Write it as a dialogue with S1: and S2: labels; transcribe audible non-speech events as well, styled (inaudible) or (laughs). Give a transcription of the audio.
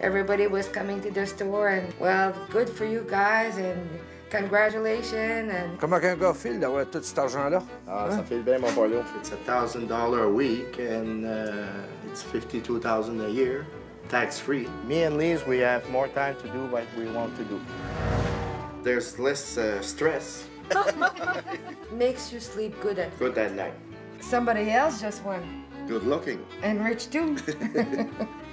S1: everybody was coming to the store and well, good for you guys and congratulations and
S2: Comment qu'un gars file d'avoir tout cet argent-là?
S3: Ah, ça fait bien, mon.
S4: It's a thousand dollar a week and uh, it's fifty-two thousand a year, tax free.
S3: Me and Liz, we have more time to do what we want to do.
S4: There's less uh, stress. (laughs)
S1: makes you sleep good at
S4: Good at night.
S1: Somebody else just won
S4: Good looking.
S1: and rich too. (laughs)